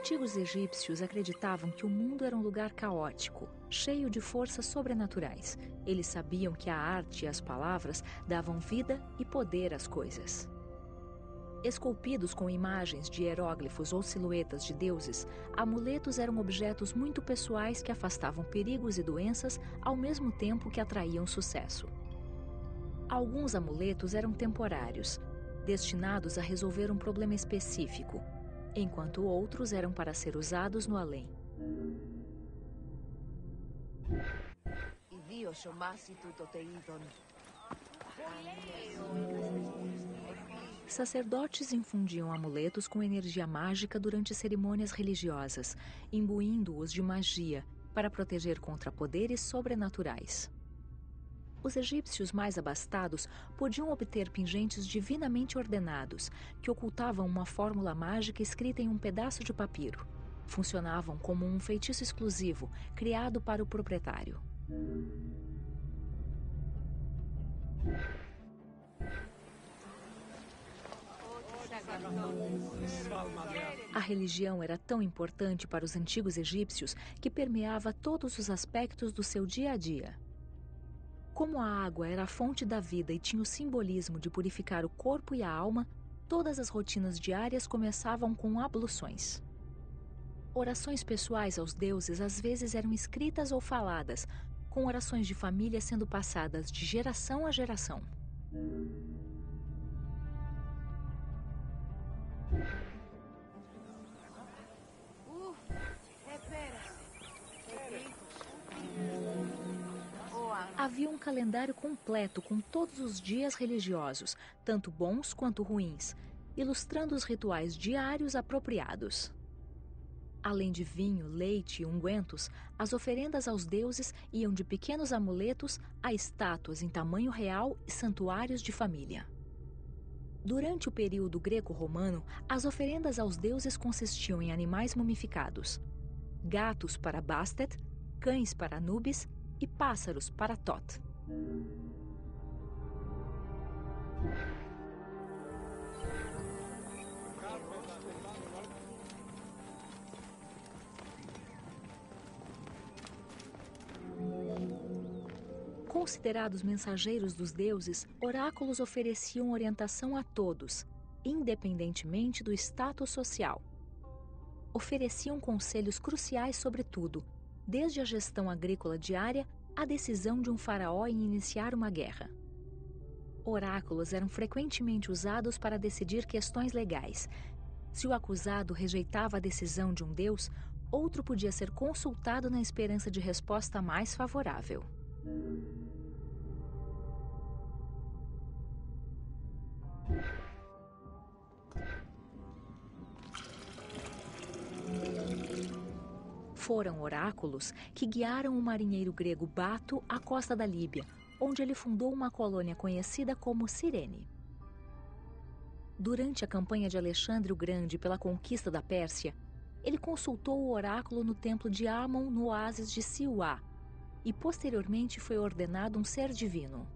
antigos egípcios acreditavam que o mundo era um lugar caótico, cheio de forças sobrenaturais. Eles sabiam que a arte e as palavras davam vida e poder às coisas. Esculpidos com imagens de hieróglifos ou silhuetas de deuses, amuletos eram objetos muito pessoais que afastavam perigos e doenças ao mesmo tempo que atraíam sucesso. Alguns amuletos eram temporários, destinados a resolver um problema específico, enquanto outros eram para ser usados no além. Sacerdotes infundiam amuletos com energia mágica durante cerimônias religiosas, imbuindo-os de magia para proteger contra poderes sobrenaturais. Os egípcios mais abastados podiam obter pingentes divinamente ordenados, que ocultavam uma fórmula mágica escrita em um pedaço de papiro. Funcionavam como um feitiço exclusivo, criado para o proprietário. A religião era tão importante para os antigos egípcios que permeava todos os aspectos do seu dia a dia. Como a água era a fonte da vida e tinha o simbolismo de purificar o corpo e a alma, todas as rotinas diárias começavam com abluções. Orações pessoais aos deuses às vezes eram escritas ou faladas, com orações de família sendo passadas de geração a geração. Havia um calendário completo com todos os dias religiosos, tanto bons quanto ruins, ilustrando os rituais diários apropriados. Além de vinho, leite e ungüentos, as oferendas aos deuses iam de pequenos amuletos a estátuas em tamanho real e santuários de família. Durante o período greco-romano, as oferendas aos deuses consistiam em animais mumificados: gatos para Bastet, cães para Anubis e pássaros para Tot. Considerados mensageiros dos deuses, oráculos ofereciam orientação a todos, independentemente do status social. Ofereciam conselhos cruciais sobre tudo, desde a gestão agrícola diária à decisão de um faraó em iniciar uma guerra. Oráculos eram frequentemente usados para decidir questões legais. Se o acusado rejeitava a decisão de um deus, outro podia ser consultado na esperança de resposta mais favorável. Foram oráculos que guiaram o marinheiro grego Bato à costa da Líbia, onde ele fundou uma colônia conhecida como Cirene. Durante a campanha de Alexandre o Grande pela conquista da Pérsia, ele consultou o oráculo no templo de Amon no oásis de Siuá e posteriormente foi ordenado um ser divino.